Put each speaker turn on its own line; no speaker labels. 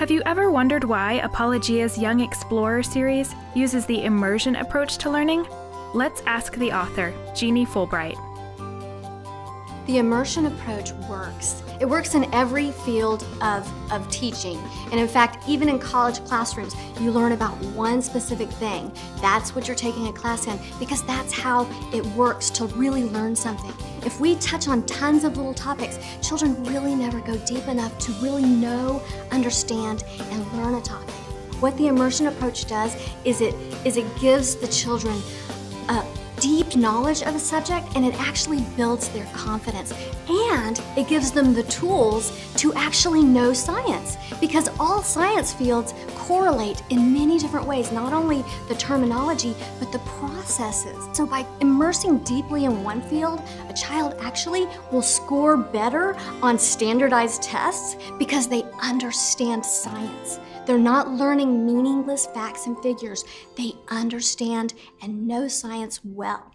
Have you ever wondered why Apologia's Young Explorer series uses the immersion approach to learning? Let's ask the author, Jeannie Fulbright.
The immersion approach works. It works in every field of, of teaching. And in fact, even in college classrooms, you learn about one specific thing. That's what you're taking a class in because that's how it works to really learn something. If we touch on tons of little topics, children really never go deep enough to really know, understand, and learn a topic. What the immersion approach does is it, is it gives the children a deep knowledge of a subject and it actually builds their confidence and it gives them the tools to actually know science because all science fields correlate in many different ways not only the terminology but the processes so by immersing deeply in one field a child actually will score better on standardized tests because they understand science they're not learning meaningless facts and figures. They understand and know science well.